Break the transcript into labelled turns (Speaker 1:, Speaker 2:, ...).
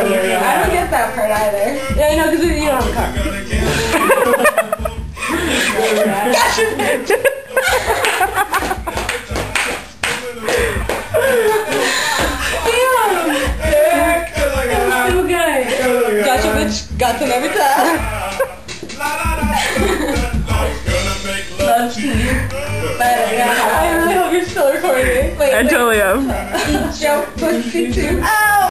Speaker 1: Yeah, I don't get that part either. Yeah, I know, because you don't have a car. Damn! So good. Every time. Love you. But, yeah, I really hope you're still recording. Wait,
Speaker 2: I
Speaker 1: wait.
Speaker 2: totally am.
Speaker 1: Joke pussy too.